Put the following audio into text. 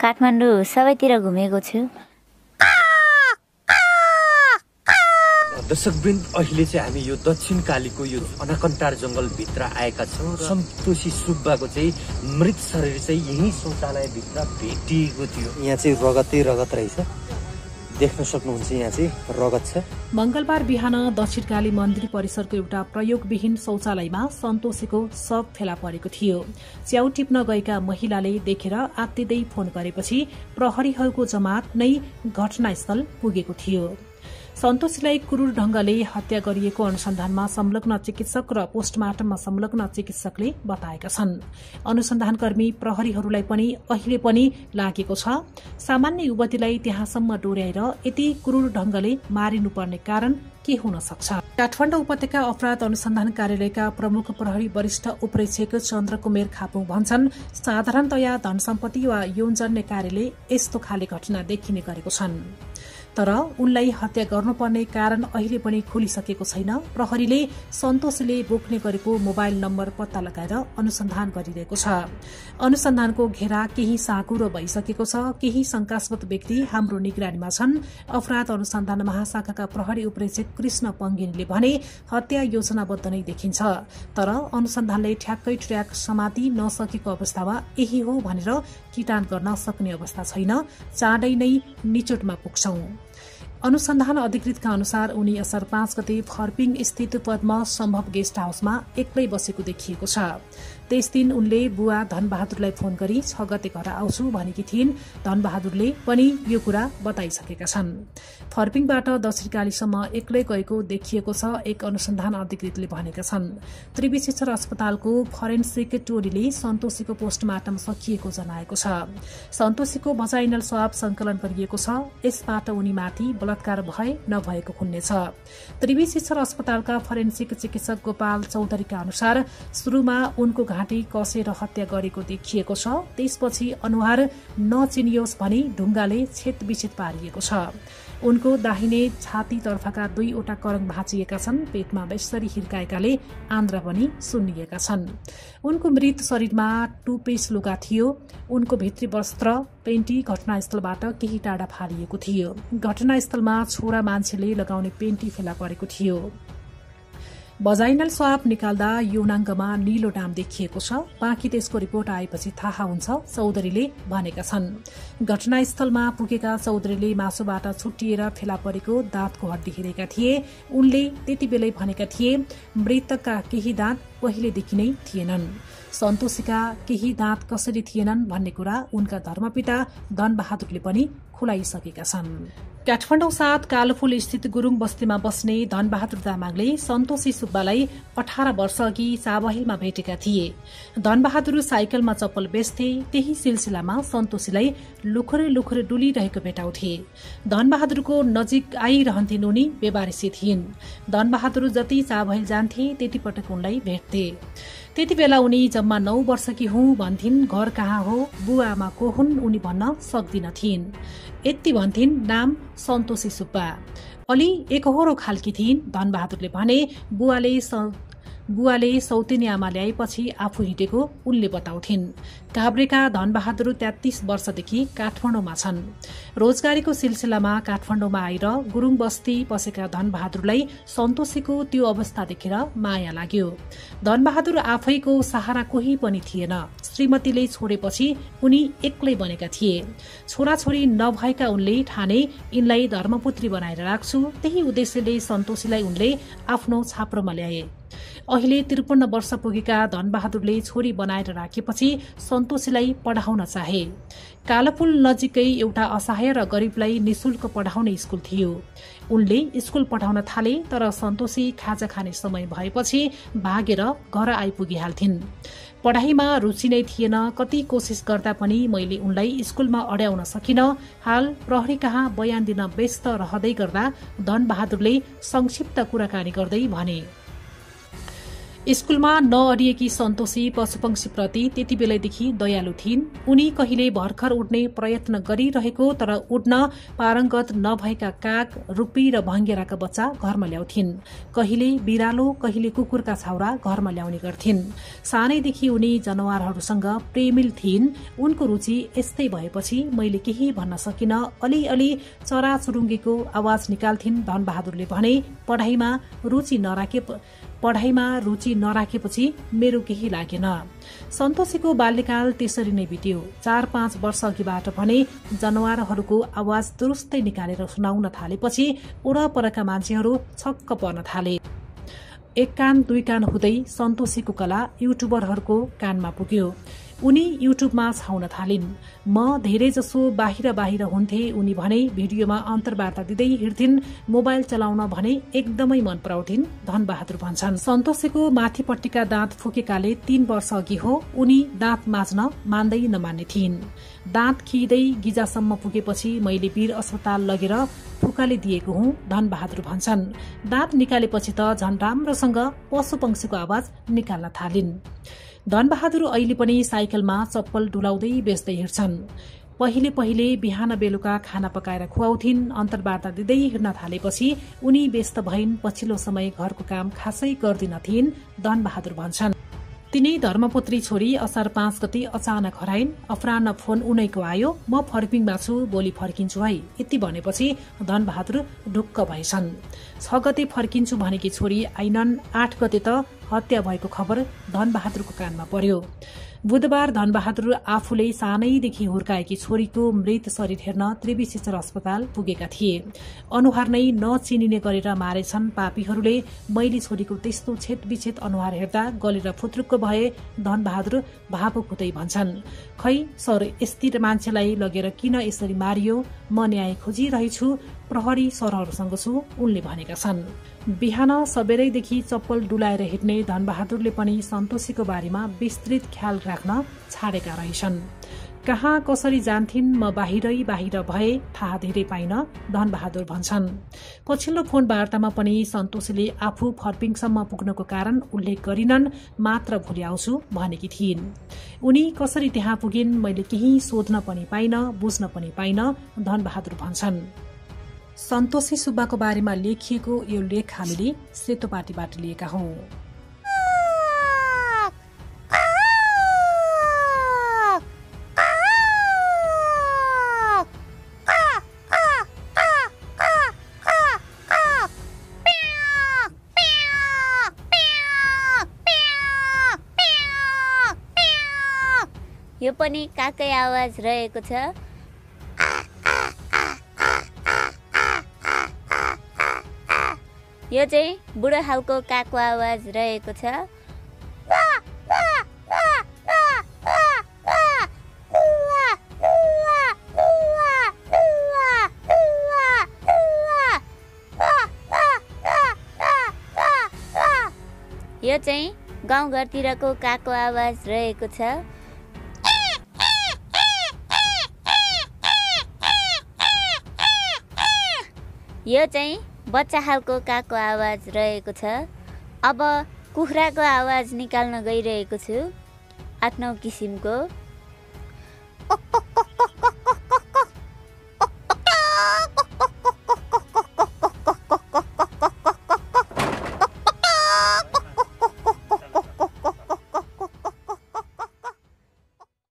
काठमाडौँ सबैतिर घुमेको छु। दर्शकवृन्द अहिले चाहिँ हामी यो दक्षिण कालीको यो अनाकन्टार जङ्गलभित्र आएका छौँ र सन्तोषी सुब्बाको चाहिँ मृत शरीर चाहिँ यही शौचालयभित्र भेटिएको थियो। यहाँ चाहिँ रगतै रगत रहेछ। देख्न सक्नुहुन्छ यहाँ चाहिँ। रगत छ। मंगलबार बिहान दक्षिणकाली मन्दिर परिसरको एउटा प्रयोगविहीन शौचालयमा सन्तोषीको शव फेला परेको थियो। च्याउ टिप्न गएका महिलाले देखेर आत्तिँदै फोन गरेपछि प्रहरीहरूको जमात नै घटनास्थल पुगेको थियो। सन्तोषीलाई क्रूर ढंगले हत्या गरिएको अनुसन्धानमा संलग्न चिकित्सक र पोस्टमार्टममा संलग्न चिकित्सकले बताएका छन्। अनुसन्धानकर्मी प्रहरीहरूलाई पनि अहिले पनि लागेको छ। सामान्य युवतीलाई त्यहाँसम्म डोर्याएर यति क्रूर ढंगले मारिनुपर्ने कारण के हुन सक्छ? काठमाडौँ उपत्यका अपराध अनुसन्धान कार्यालयका प्रमुख प्रहरी वरिष्ठ उपरीक्षक चन्द्र कुमेर खापुङ भन्छन् साधारणतया धन सम्पत्ति वा यौनजन्य कार्यले यस्तो खाले घटना देखिने गरेको छन्। तर उनलाई हत्या गर्नुपर्ने कारण अहिले पनि खुलिसकेको छैन। प्रहरीले सन्तोषले बोक्ने गरेको मोबाइल नम्बर पत्ता लगाएर अनुसन्धान गरिरहेको छ। अनुसन्धानको घेरा केही साँकुरो भइसकेको छ। केही शंकास्पद व्यक्ति हाम्रो निगरानीमा छन्। अपराध अनुसन्धान महाशाखाका प्रहरी उपरीक्षक कृष्ण पंगिनीले भने हत्या योजनाबद्ध नै देखिन्छ। तर अनुसन्धानले ठ्याक्कै ट्र्याक समाति नसकेको अवस्थामा यही हो भनेर किटान गर्न सक्ने अवस्था छैन। चाँडै नै निचोटमा पुग्छौं। अनुसन्धान अधिकृतका अनुसार उनी असर पाँच गते फर्पिङ स्थित पद्म सम्भव गेस्ट हाउसमा एक्लै बसेको देखिएको छ। त्यस दिन उनले बुवा धनबहादुरलाई फोन गरी छ गते घर आउँछु भनेकी थिइन्। धनबहादुरले पनि यो कुरा बताइसकेका छन्। फर्पिङबाट दक्षिणकालीसम्म एक्लै गएको देखिएको छ एक अनुसन्धान अधिकृतले भनेका छन्। त्रिविशेश्वर अस्पतालको फरेन्सिक टोलीले सन्तोषीको पोस्टमार्टम सकिएको जनाएको छ। सन्तोषीको भजाइनल स्वाब संकलन गरिएको छ। यसबाट उनीमाथि बलात्कार भए नभएको खुन्नेछ त्रिविशेश्वर अस्पतालका फरेन्सिक चिकित्सक गोपाल चौधरीका अनुसार शुरूमा उनको घाँटी कसेर हत्या गरेको देखिएको छ। त्यसपछि अनुहार नचिनियोस् भनी ढुङ्गाले छेदविच्छेद पारिएको छ। उनको दाहिने छातीतर्फका दुईवटा करङ भाँचिएका छन्। पेटमा बेसरी हिर्काएकाले आन्द्रा पनि सुन्निएका छन्। उनको मृत शरीरमा टुपेस लुगा थियो। उनको भित्री वस्त्र पेन्टी घटनास्थलबाट केही टाढा फालिएको थियो। घटनास्थलमा छोरा मान्छेले लगाउने पेन्टी फेला परेको थियो। बजाइनल स्वाप निकाल्दा यौनाङ्गमा निलो डाम देखिएको छ। बाँकी त्यसको रिपोर्ट आएपछि थाहा हुन्छ चौधरीले भनेका छन्। घटनास्थलमा पुगेका चौधरीले मासुबाट छुट्टिएर फेला परेको दाँतको हड्डी हेरेका थिए। उनले त्यति बेलै भनेका थिए मृतकका केही दाँत पहिलेदेखि नै थिएनन्। सन्तोषीका केही दाँत कसरी थिएनन् भन्ने कुरा उनका धर्मपिता धनबहादुरले पनि खुलाइसकेका छन्। काठमाडौँ साथ कालोफुल स्थित गुरूङ बस्तीमा बस्ने धनबहादुर तामाङले सन्तोषी सुब्बालाई अठार वर्ष अघि चाबहिलमा भेटेका थिए। धनबहादुर साइकलमा चप्पल बेच्थे त्यही सिलसिलामा सन्तोषीलाई लुखरे लुखरे डुलिरहेको भेटाउँथे। धनबहादुरको नजिक आइरहन्थिन् उनी बेबारिसी थिइन्। धनबहादुर जति चाबहिल जान्थे त्यति पटक उनलाई भेट्थे त्यति बेला उनी जम्मा नौ वर्षकी हुँ भन्थिन् घर कहाँ हो? बुवा आमा को हुन्? उनी भन्न सक्दिन थिइन्। यति भन्थिन् नाम सन्तोषी सुब्बा। अलि एकहोरो खालकी थिइन्। धनबहादुरले भने बुवाले बुवाले सौतेनी आमा ल्याएपछि आफू हिँडेको उनले बताउँथिन्। काभ्रेका धनबहादुर तेत्तीस वर्षदेखि काठमाडौँमा छन्। रोजगारीको सिलसिलामा काठमाडौँमा आएर गुरूङ बस्ती पसेका धनबहादुरलाई सन्तोषीको त्यो अवस्था देखेर माया लाग्यो। धनबहादुर आफैको सहारा कोही पनि थिएन। श्रीमतीले छोडेपछि उनी एक्लै बनेका थिए। छोराछोरी नभएका उनले ठाने यिनलाई धर्मपुत्री बनाएर राख्छु। त्यही उद्देश्यले सन्तोषीलाई उनले आफ्नो छाप्रोमा ल्याए। अहिले त्रिपन्न वर्ष पुगेका धनबहादुरले छोरी बनाएर राखेपछि सन्तोषीलाई पढाउन चाहे। कालपुल नजिकै एउटा असहाय र गरिबलाई निशुल्क पढाउने स्कुल थियो। उनले स्कुल पढाउन थाले तर सन्तोषी खाजा खाने समय भएपछि भागेर घर आइपुगिहाल्थिन्। पढाइमा रुचि नै थिएन कति कोसिस गर्दा पनि मैले उनलाई स्कुलमा अड्याउन सकिन हाल प्रहरी कहाँ बयान दिन व्यस्त रहँदै गर्दा धनबहादुरले संक्षिप्त कुराकानी गर्दै भने स्कुलमा नअरिएकी सन्तोषी पशुपक्षीप्रति त्यति बेलैदेखि दयालु थिइन्। उनी कहिले भर्खर उड्ने प्रयत्न गरिरहेको तर उड्न पारङ्गत नभएका काग रूपी र भङ्गेराका बच्चा घरमा ल्याउँथिन्। कहिले बिरालो कहिले कुकुरका छाउरा घरमा ल्याउने गर्थिन्। सानैदेखि उनी जनावरहरूसँग प्रेमिल थिइन्। उनको रुचि यस्तै भएपछि मैले केही भन्न सकिन अलिअलि चराचुरुङ्गीको आवाज निकाल्थिन् धनबहादुरले भने पढाइमा रुचि नराखे पढाइमा रुचि नराखेपछि मेरो केही लागेन। सन्तोषीको बाल्यकाल त्यसरी नै बित्यो। चार पाँच वर्ष अघिबाट भने जनावरहरूको आवाज दुरुस्तै निकालेर सुनाउन थालेपछि वरपरका मान्छेहरू छक्क पर्न थाले। एक कान दुई कान हुँदै सन्तोषीको कला युट्युबरहरूको कानमा पुग्यो। उनी युट्युबमा छाउन थालिन्। म धेरै जसो बाहिर बाहिर हुन्थे उनी भने भिडियोमा अन्तर्वार्ता दिँदै हिँड्थिन् मोबाइल चलाउन भने एकदमै मन पराउँथिन् धनबहादुर भन्छन्। सन्तोषीको माथिपट्टिका दाँत फुकेकाले तीन वर्ष अघि हो उनी दाँत माझ्न मान्दै नमान्ने थिइन्। दाँत खिँदै गिजासम्म पुगेपछि मैले वीर अस्पताल लगेर फुकाले दिएको हुँ धनबहादुर भन्छन्। दाँत निकालेपछि त झन् राम्रोसँग पशु पंक्षीको आवाज निकाल्न थालिन्। धनबहादुर अहिले पनि साइकलमा चप्पल डुलाउँदै बेच्दै हिँड्छन्। पहिले पहिले बिहान बेलुका खाना पकाएर खुवाउँथिन् अन्तर्वार्ता दिँदै हिँड्न थालेपछि उनी व्यस्त भइन् पछिल्लो समय घरको काम खासै गर्दिनथिन् धनबहादुर भन्छन्। तिनै धर्मपुत्री छोरी असार पाँच गति अचानक हराइन्। अपरान्न फोन उनैको आयो म फर्किङमा छु भोलि फर्किन्छु है। यति भनेपछि धनबहादुर ढुक्क भएछन्। छ गते फर्किन्छु भनेकी छोरी आइनन्। आठ गते त हत्या भएको खबर धनबहादुरको कानमा पर्यो। बुधबार धनबहादुर आफूले सानैदेखि हुर्काएकी छोरीको मृत शरीर हेर्न त्रिविशेश्वर अस्पताल पुगेका थिए। अनुहार नै नचिनिने गरेर मारेछन् पापीहरूले। मैले छोरीको त्यस्तो छेदविच्छेद अनुहार हेर्दा गलेर फुत्रुक्क भए धनबहादुर भावुक हुँदै भन्छन्। खै सर यस्ती मान्छेलाई लगेर किन यसरी मारियो? म न्याय खोजिरहेछु। प्रहरी सरहरूसँग छु उनले भनेका छन्। बिहान सबेरैदेखि चप्पल डुलाएर हिँड्ने धनबहादुरले पनि सन्तोषीको बारेमा विस्तृत ख्याल राख्न छाडेका रहेछन्। कहाँ कसरी जान्थिन् म बाहिरै बाहिर भए थाहा धेरै पाइन धनबहादुर भन्छन्। पछिल्लो फोन वार्तामा पनि सन्तोषीले आफू फर्पिङसम्म पुग्नको कारण उल्लेख गरिनन् मात्र भोलि आउँछु भनेकी थिइन्। उनी कसरी त्यहाँ पुगिन् मैले केही सोध्न पनि पाइन बुझ्न पनि पाइन धनबहादुर भन्छन्। सन्तोषी सुब्बाको बारेमा लेखिएको यो लेख हामीले सेतो पार्टीबाट लिएका हौं। यो पनि काकै आवाज रहेको छ। यो चाहिँ बुढो खालको काको आवाज रहेको छ। यो चाहिँ गाउँघरतिरको काको आवाज रहेको छ। यो चाहिँ बच्चा खालको काको आवाज रहेको छ। अब कुखुराको आवाज निकाल्न गइरहेको छु। आठ नौ किसिमको